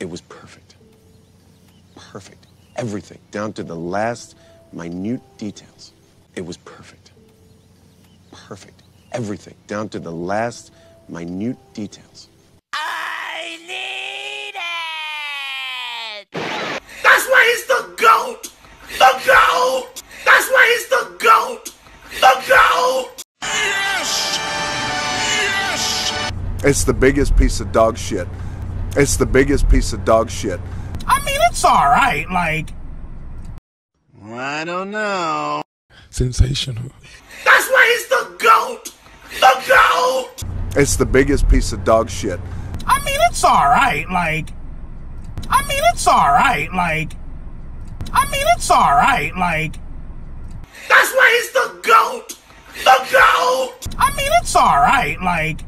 It was perfect. Perfect. Everything, down to the last minute details. It was perfect. Perfect. Everything, down to the last minute details. I need it! That's why he's the GOAT! The GOAT! That's why he's the GOAT! The GOAT! Yes! Yes! It's the biggest piece of dog shit. It's the biggest piece of dog shit. I mean, it's alright, like. I don't know. Sensational. That's why he's the GOAT! The GOAT! It's the biggest piece of dog shit. I mean, it's alright, like. I mean, it's alright, like. I mean, it's alright, like. That's why he's the GOAT! The GOAT! I mean, it's alright, like.